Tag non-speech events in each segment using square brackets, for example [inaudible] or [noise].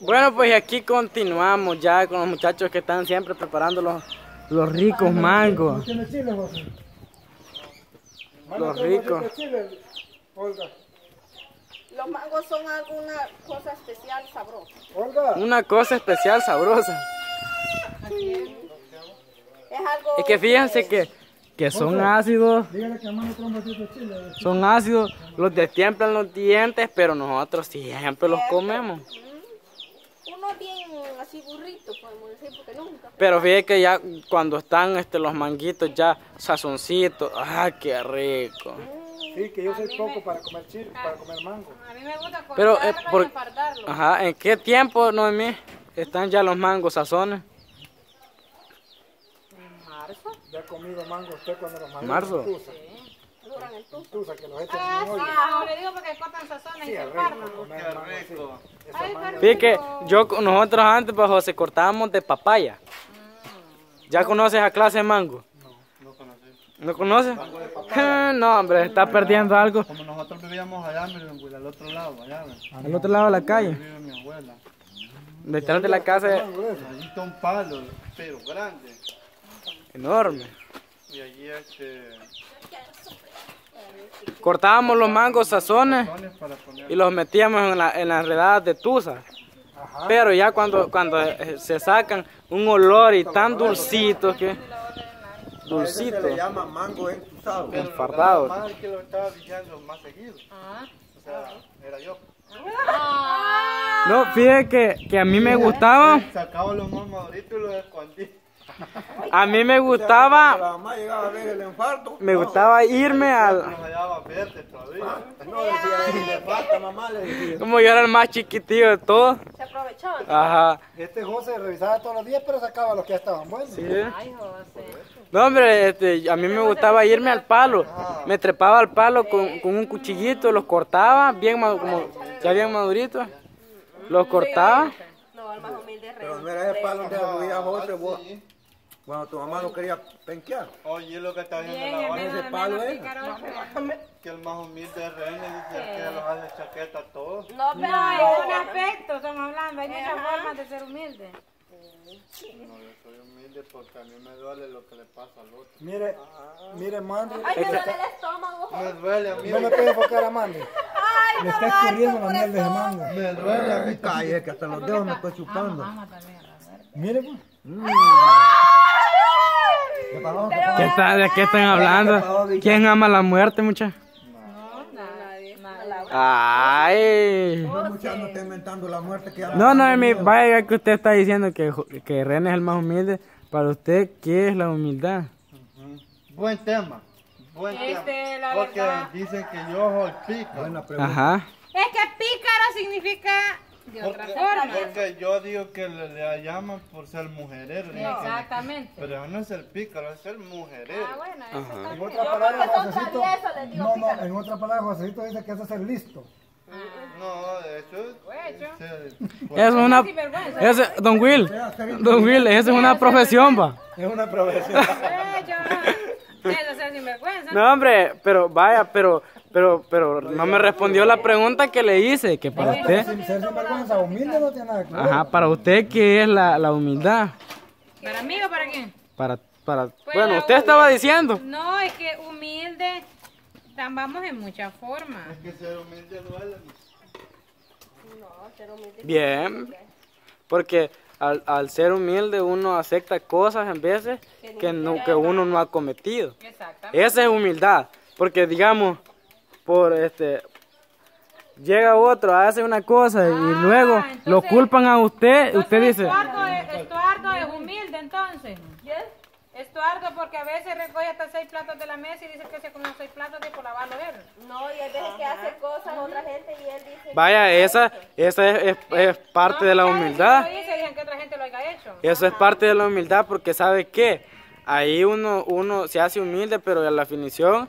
Bueno, pues aquí continuamos ya con los muchachos que están siempre preparando los, los ricos mangos. Los ricos. Los mangos son alguna cosa especial sabrosa. Olga, Una cosa especial sabrosa. Es algo Es que fíjense que, que son ácidos, dígale que mano otro vasito de chile. son ácidos, los destiemplan los dientes, pero nosotros siempre los comemos. uno bien así burrito, podemos decir, porque nunca. Pero fíjate que ya cuando están este, los manguitos ya sazoncitos, ¡ah, qué rico! Sí, que yo soy poco para comer chile, para comer mango. A mí me gusta Pero, cortarlo eh, por- y enfardarlo. Ajá, ¿en qué tiempo, Noemí, están ya los mangos sazones? Ya ha comido mango usted cuando los mangos Marzo. Tusa, Duran el tuzo. tusa, que los echan Ah, en sí, olla. no, le digo porque cortan sazones y Sí, se rico mango- qué Fíjate que rico. yo, nosotros antes, pues, José, cortábamos de papaya. ¿Ya conoces a clase de mango? No conocí. ¿No conoces? [laughs] no, hombre, está perdiendo algo. Como nosotros vivíamos allá, miren, güey, al otro lado, allá. Al otro lado de la calle, Vive mi abuela. detrás de la casa, Allí está un palo, pero grande. Enorme. Y allí este. Cortábamos los mangos sazones y los metíamos en, la, en las redadas de tusa. Pero ya cuando, cuando eh, se sacan un olor y tan dulcitos que... Dulcito. Se le llama mango entusado. Pero enfardado. Más que lo estaba diciendo más seguido. Ah. O sea, era yo. No, fíjate que, que a mí me gustaba, Sacaba los más maduritos y los escondí. A mí me gustaba, la mamá llegaba a ver el infarto. me gustaba irme al... Como yo era el más chiquitillo de todos. Se aprovechaban. Ajá. Este José revisaba todos los días, pero sacaba los que ya estaban buenos. Sí. Ay, José. No, hombre, este, a mí me gustaba irme al palo. Me trepaba al palo con, con un cuchillito, los cortaba, bien como ya bien maduritos. Los cortaba. No, el más humilde Pero rey. no era ese palo donde subía José, vos. Cuando tu mamá lo quería penquear. Oye, lo que está viendo la hora ese de palo es. que el más humilde es René dice que los hace chaqueta a todos. No, pero No, no, es un aspecto, estamos hablando. Hay muchas formas de ser humilde. No, yo soy humilde porque a mí me duele lo que le pasa al otro. Mire, mire, Mandy. Ay, me duele el estómago. Me duele a mí. No me puede enfocar a Mandy. Le está escurriendo la miel de mango. Me duele a mí. Calle, que hasta los dedos me estoy chupando. Mire, pues. ¿Qué está, ¿De qué están hablando? ¿Quién ama la muerte, muchachos? Ay. No, muchachos, no está inventando la muerte que No, no, mi, vaya que usted está diciendo que, que René es el más humilde. Para usted, ¿qué es la humildad? Buen tema. Buen Este, tema. la Porque verdad- dicen que yo soy pico. Buena pregunta. Ajá. Es que pícaro significa de otra Porque, forma. porque yo digo que le, le llaman por ser mujerero. ¿no? Exactamente. Pero no es el pícaro, es el mujerero. Ah, bueno, eso está En bien. otra Yo palabra, porque son Josecito. traviesos, les digo No, no, pícaro. en otra palabra, Josecito dice que eso es ser listo. No, eso es. Es una... Ese, don Will, don Will, esa es una profesión, va. Es una profesión. Es. No, hombre, pero vaya, pero, pero, pero no me respondió la pregunta que le hice, que para usted, ser sinvergüenza, humilde no tiene nada que ver. ajá, para usted, ¿qué es la, la humildad? ¿Para mí o para quién? Para, para, Pues bueno, la usted estaba diciendo. No, es que humilde vamos en muchas formas. Es que ser humilde duele. Bien, porque al, al ser humilde uno acepta cosas en veces que, no, que uno no ha cometido. Exactamente. Esa es humildad, porque digamos, por este, llega otro, hace una cosa y Ah, luego lo culpan a usted, Entonces, usted dice, Estuardo es, Estuardo es humilde entonces. Estuardo porque a veces recoge hasta seis platos de la mesa y dice que se con los seis platos de por lavarlo él. No, y hay veces que hace cosas otra gente y él dice. vaya, esa, esa es, es- es parte de la humildad. Lo dice, dicen que otra gente lo haya hecho. Eso es parte de la humildad porque sabe que ahí uno, uno se hace humilde, pero a la definición,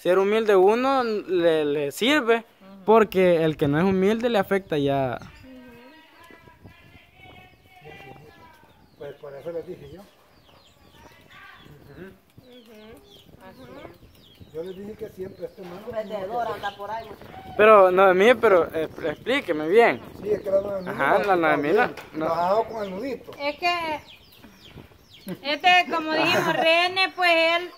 ser humilde uno le, le sirve porque el que no es humilde le afecta ya. Pues por eso les dije yo. Yo les dije que siempre este mano. Vendedor anda por ahí. Pero, Noemí, pero eh, explíqueme bien. Sí, es que la Noemí. Ajá, la Noemí no-. Trabajaba con el nudito. Es que, este, como dijimos, René, pues él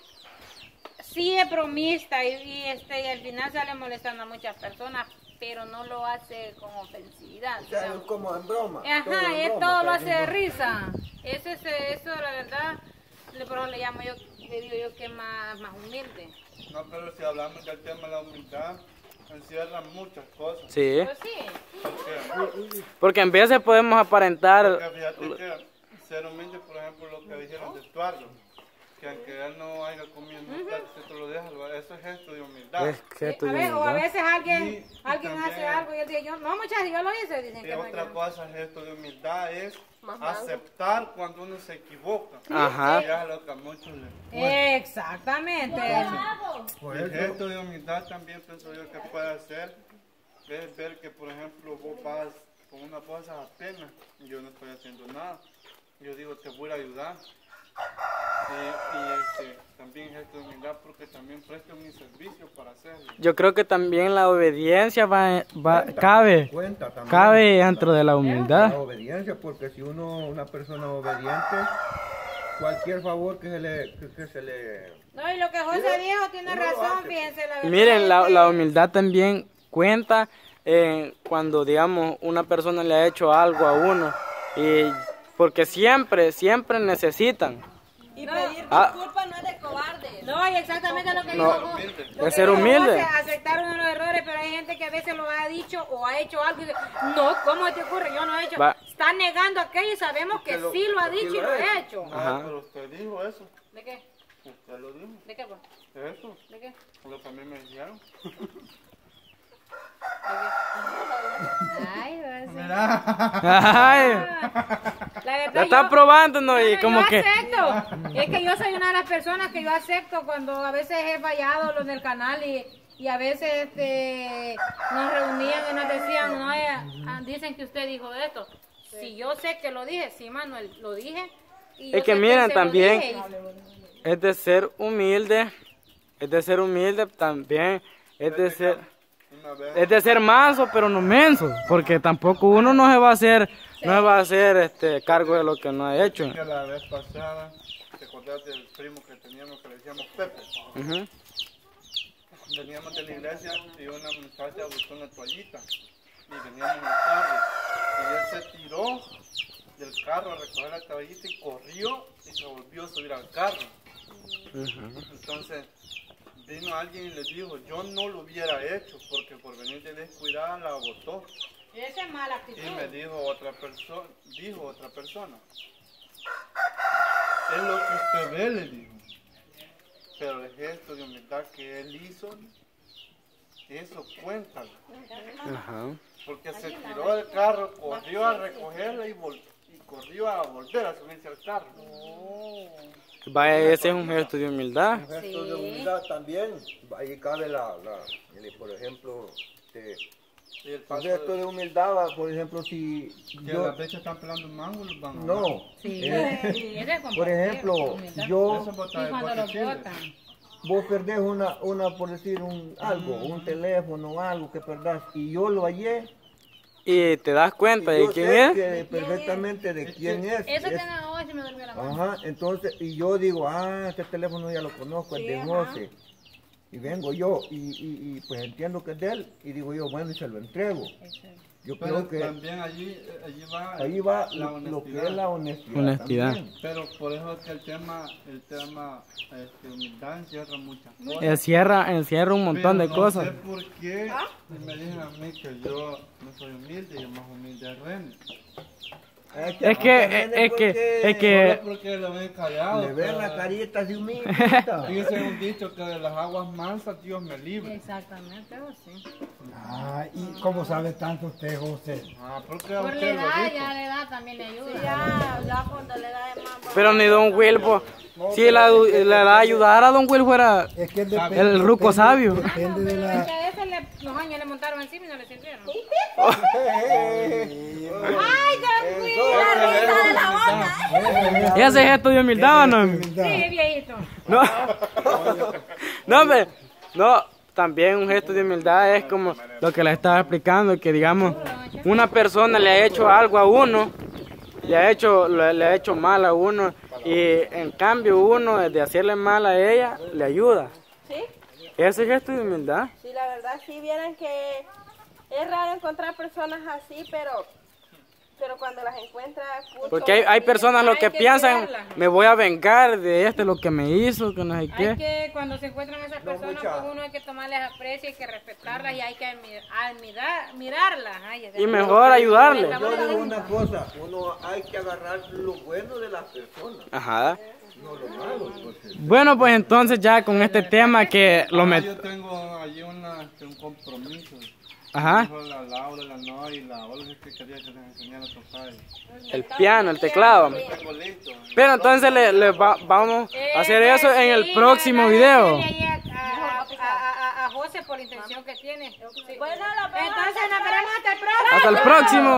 sí es bromista y, y, este, y al final sale molestando a muchas personas, pero no lo hace con ofensividad. O sea, es como en broma. Ajá, en él broma, todo o lo hace de risa. Eso es eso, la verdad, le, pero le llamo yo, le digo yo que es más, más humilde. No, pero si hablamos del tema de la humildad, encierra muchas cosas. Sí. Pues sí. Porque en veces podemos aparentar... porque fíjate que ser humilde, por ejemplo, lo que dijeron de Estuardo, que aunque él no haya comido en un plato, si tú lo dejas, eso es gesto de humildad. Es gesto a ver, o a veces alguien, Y- y alguien hace algo y él dice, yo, no muchachos, yo lo hice, dicen Y que otra cosa, gesto de humildad, es Más aceptar cuando uno se equivoca. Ajá. Y es lo que a muchos les. Exactamente. El gesto de humildad también pienso yo que puede hacer es ver que, por ejemplo, vos vas con una cosa apenas y yo no estoy haciendo nada. Yo digo, te voy a ayudar. Y, y, este, también gesto de humildad porque también presto mi servicio para hacerlo. Yo creo que también la obediencia va, va cabe, Cuenta también. cabe dentro de la humildad. La obediencia, porque si uno, una persona obediente, cualquier favor que se le, que, que se le No, y lo que José dijo tiene razón, hace. fíjense, la verdad. Miren, la, la humildad también cuenta eh, cuando, digamos, una persona le ha hecho algo a uno. Y porque siempre, siempre necesitan. Y pedir Ah. disculpas no es de cobarde. No, y exactamente lo que No. dijo. Lo Es ser humilde. Aceptar uno de los errores, pero hay gente que a veces lo ha dicho o ha hecho algo y dice, no, ¿cómo te ocurre? Yo no he hecho. Va. Está negando aquello y sabemos que lo- sí lo ha dicho y lo lo ha hecho. Ajá. Pero usted dijo eso. ¿De qué? Usted lo dijo. ¿De qué? pues? Eso. ¿De qué? Lo que a mí me dijeron. Ay, José. Ay, [laughs] La verdad, la está yo- probando, ¿no? Y como yo que... acepto. Es que yo soy una de las personas que yo acepto cuando a veces he fallado lo del canal y, y a veces este, nos reunían y nos decían, no, eh, ah, dicen que usted dijo esto. Si yo sé que lo dije, sí, Manuel, lo dije. y Es que miren, también- y- Es de ser humilde, es de ser humilde también, es de ser... Es de ser manso, pero no menso, porque tampoco uno no se va a hacer, no se va a hacer este cargo de lo que no ha hecho. La vez pasada, ¿te acordás del primo que teníamos que le decíamos Pepe? Ujú. Veníamos de la iglesia y una muchacha buscó una toallita y veníamos en el carro y él se tiró del carro a recoger la toallita y corrió y se volvió a subir al carro. Entonces vino alguien y le dijo, yo no lo hubiera hecho porque por venir de descuidada la botó. Esa es mala actitud. Y me dijo otra persona, dijo otra persona. Es lo que usted ve, le dijo. Pero el gesto de humildad que él hizo, eso cuenta. Ajá. Porque se tiró del carro, corrió a recogerla y, vol- y corrió a volver a subirse al carro. Vaya, ese es un gesto de humildad. Un gesto de humildad también, ahí cabe la, la el- por ejemplo, este, un gesto de humildad, va, por ejemplo, si yo, las veces están pelando mango, los van a no, Sí, eh, sí, por ejemplo, yo, vos perdés una, una, por decir, un, algo, Mm. un teléfono, algo que perdás, y yo lo hallé, Y te das cuenta y de quién es. que perfectamente de quién es. Eso es- que no, la. Ajá, entonces, y yo digo, ah, este teléfono ya lo conozco, es de José. Y vengo yo, y, y, y, pues entiendo que es de él, y digo yo, bueno, y se lo entrego. Yo Pero creo que también allí, allí va, ahí va la lo, lo que honestidad. es la honestidad. Pero por eso es que el tema, el tema este, humildad encierra muchas cosas. Encierra, encierra un montón de Pero no cosas. sé por qué me dicen a mí que yo no soy humilde y el más humilde es René. Es que, es, es que, es que, Solo porque lo ven callado. Le ven la carita así humilde. [laughs] Dice un dicho que de las aguas mansas Dios me libre. Exactamente, sí. Ah, ¿y cómo sabe tanto usted, José? Ah, porque Por la edad, ya la edad también le ayuda. Ya, ya cuando le da de más. pero ni Don Wilbo, si la, la ayudara a Don Wilbo era Es que depende, el ruco depende- sabio. Depende de Es que los años le montaron encima y no le sirvieron. ¿Y ese gesto de humildad o no? Humildad. Sí, viejito. No, [laughs] no, hombre, No, también un gesto de humildad es como lo que le estaba explicando, que digamos, una persona le ha hecho algo a uno, le ha hecho, le, le ha hecho mal a uno, y en cambio uno, de hacerle mal a ella, le ayuda. ¿Sí? Ese gesto de humildad. Sí, la verdad, sí, vieran que es raro encontrar personas así, pero, pero cuando las encuentras... Porque hay, hay personas lo Hay que que piensan, me voy a vengar de este lo que me hizo, que no sé Hay qué. que, cuando se encuentran esas personas, mucha- pues uno hay que tomarles aprecio, hay que respetarlas y hay que admi- admirar, mirarlas. Ay, Y mejor ayudarle. Yo digo una cosa, uno hay que agarrar lo bueno de las personas, Ajá. Bueno, pues entonces ya con este tema que lo Ah, met... yo tengo allí una, este, un compromiso. Ajá. La Laura, la Noa y la Olga que quería que les enseñara a tocar. El piano, el teclado. Pero entonces le, le va- vamos a hacer Eh, eso en el próximo video. ahí A, José por la intención que tiene. Vemos Entonces nos veremos hasta el próximo. Hasta el próximo.